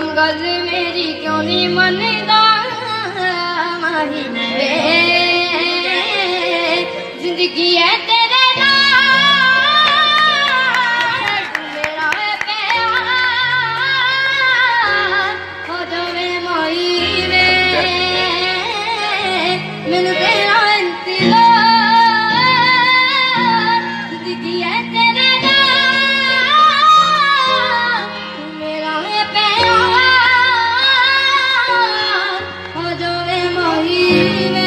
हम मेरी क्यों नहीं मनदा? हमारी ज़िंदगी है तेरे मैंने तेरा इंतज़ार। ज़िंदगी है तेरा see.